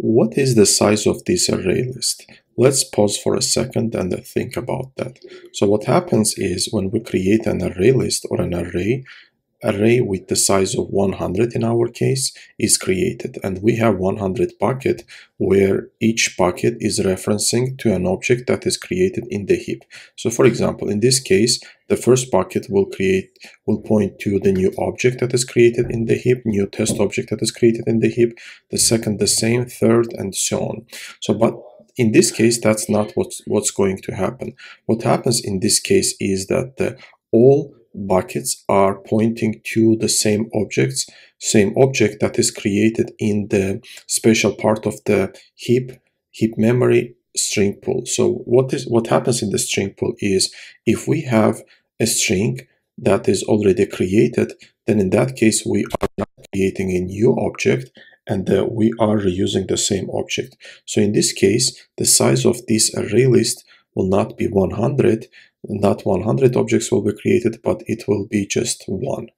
What is the size of this array list? Let's pause for a second and think about that. So what happens is when we create an array list or an array, array with the size of 100 in our case is created and we have 100 bucket where each bucket is referencing to an object that is created in the heap. So for example, in this case, the first bucket will create will point to the new object that is created in the heap, new test object that is created in the heap, the second the same, third and so on. So but in this case, that's not what's, what's going to happen. What happens in this case is that the, all buckets are pointing to the same objects, same object that is created in the special part of the heap, heap memory string pool. So what is what happens in the string pool is if we have a string that is already created, then in that case we are not creating a new object and uh, we are reusing the same object. So in this case, the size of this array list will not be 100, not 100 objects will be created, but it will be just one.